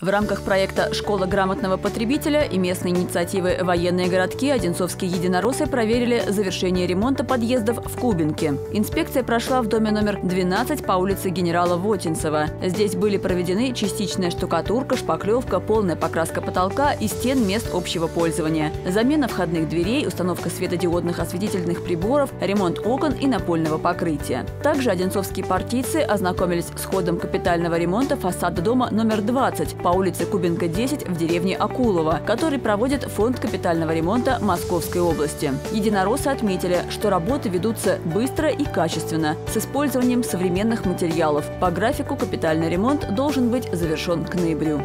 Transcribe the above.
В рамках проекта «Школа грамотного потребителя» и местной инициативы «Военные городки» одинцовские единороссы проверили завершение ремонта подъездов в Кубинке. Инспекция прошла в доме номер 12 по улице генерала Вотинцева. Здесь были проведены частичная штукатурка, шпаклевка, полная покраска потолка и стен мест общего пользования, замена входных дверей, установка светодиодных осветительных приборов, ремонт окон и напольного покрытия. Также одинцовские партийцы ознакомились с ходом капитального ремонта фасада дома номер 20 по улице Кубинка, 10 в деревне Акулова, который проводит Фонд капитального ремонта Московской области. Единороссы отметили, что работы ведутся быстро и качественно, с использованием современных материалов. По графику капитальный ремонт должен быть завершен к ноябрю.